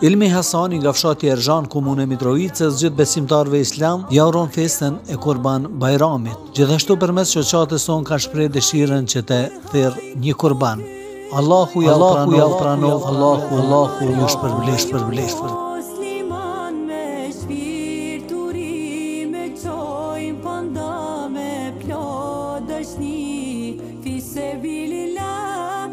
Ilmi Hasani nga fshati Erzhan, komune e Mitrovicës, gjithë besimtarëve islam ja uron festën e Kurban Bajramit. Gjithashtu përmes shoqatës sonë ka shprehë dëshirën që të therr një kurban. Allahu ja Allahu ja pranoftë, Allahu Allahu ju shpërbleftë shpërbleftë.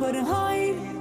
Për hajrë